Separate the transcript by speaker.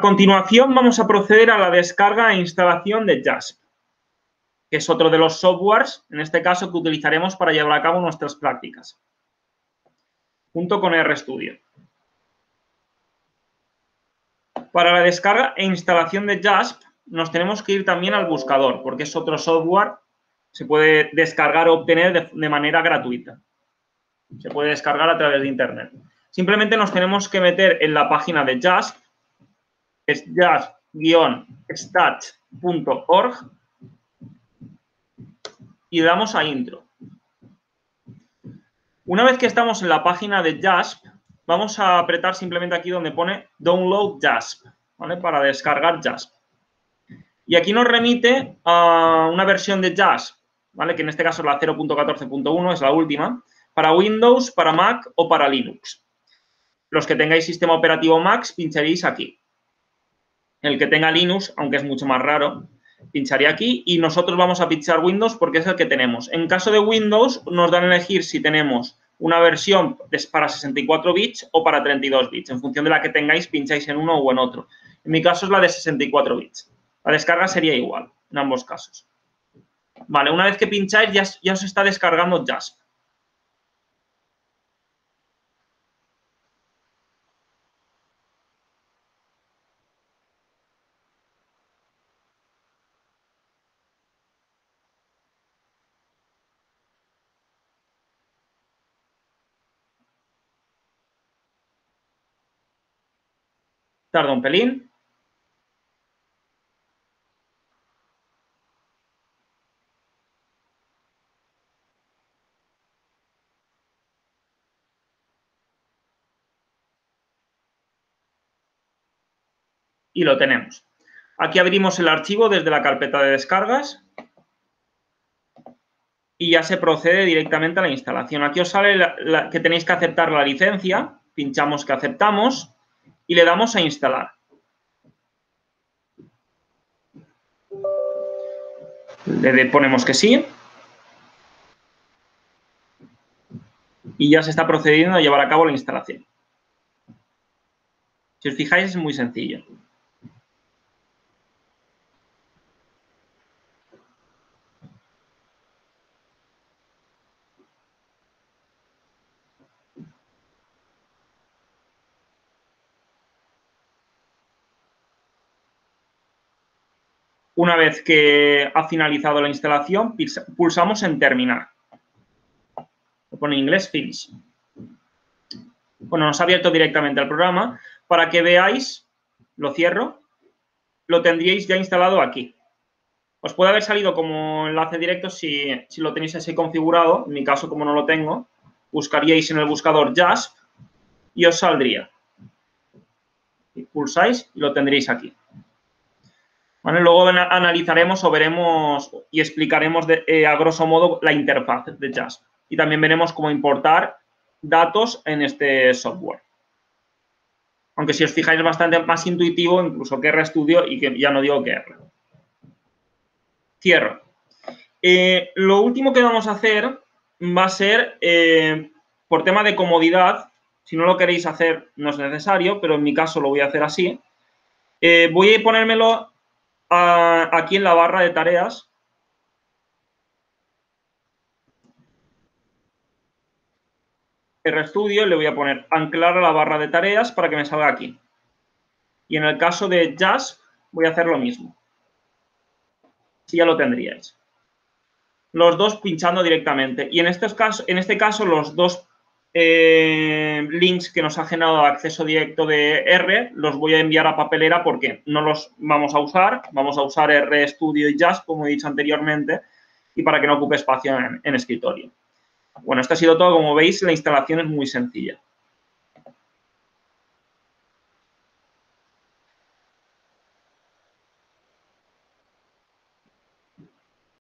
Speaker 1: continuación vamos a proceder a la descarga e instalación de JASP, que es otro de los softwares, en este caso, que utilizaremos para llevar a cabo nuestras prácticas, junto con RStudio. Para la descarga e instalación de JASP, nos tenemos que ir también al buscador, porque es otro software se puede descargar o obtener de, manera gratuita. Se puede descargar a través de Internet. Simplemente nos tenemos que meter en la página de JASP, es jasp-stats.org y damos a intro. Una vez que estamos en la página de JASP, vamos a apretar simplemente aquí donde pone Download JASP, ¿vale? Para descargar JASP. Y aquí nos remite a una versión de JASP ¿vale? Que en este caso es la 0.14.1, es la última, para Windows, para Mac o para Linux. Los que tengáis sistema operativo Mac, pincharéis aquí. El que tenga Linux, aunque es mucho más raro, pincharía aquí y nosotros vamos a pinchar Windows porque es el que tenemos. En caso de Windows, nos dan a elegir si tenemos una versión para 64 bits o para 32 bits. En función de la que tengáis, pincháis en uno o en otro. En mi caso es la de 64 bits. La descarga sería igual en ambos casos. Vale, una vez que pincháis ya, ya os está descargando JASP. Tarda un pelín. y lo tenemos. Aquí abrimos el archivo desde la carpeta de descargas y ya se procede directamente a la instalación. Aquí os sale que tenéis que aceptar la licencia, pinchamos que aceptamos y le damos a instalar. Le ponemos que sí. Y ya se está procediendo a llevar a cabo la instalación. Si os fijáis, es muy sencillo. Una vez que ha finalizado la instalación, pulsamos en terminar. Lo pone en inglés finish. Bueno, nos ha abierto directamente el programa. Para que veáis, lo cierro, lo tendríais ya instalado aquí. Os puede haber salido como enlace directo si, si lo tenéis así configurado. En mi caso, como no lo tengo, buscaríais en el buscador JASP y os saldría. Pulsáis y lo tendréis aquí. Luego analizaremos o veremos y explicaremos eh, a grosso modo la interfaz de JASP. Y también veremos cómo importar datos en este software. Aunque si os fijáis es bastante más intuitivo incluso que RStudio y que ya no digo que R. Cierro. Eh, lo último que vamos a hacer va a ser, eh, por tema de comodidad, si no lo queréis hacer no es necesario, pero en mi caso lo voy a hacer así. voy a ponérmelo aquí en la barra de tareas. RStudio le voy a poner anclar a la barra de tareas para que me salga aquí. Y en el caso de JASP voy a hacer lo mismo. Si ya lo tendríais. Los dos pinchando directamente. Y en, estos casos, en este caso los dos eh, links que nos ha generado acceso directo de R, los voy a enviar a papelera porque no los vamos a usar. Vamos a usar RStudio y JASP, como he dicho anteriormente, y para que no ocupe espacio en escritorio. Bueno, esto ha sido todo. Como veis, la instalación es muy sencilla.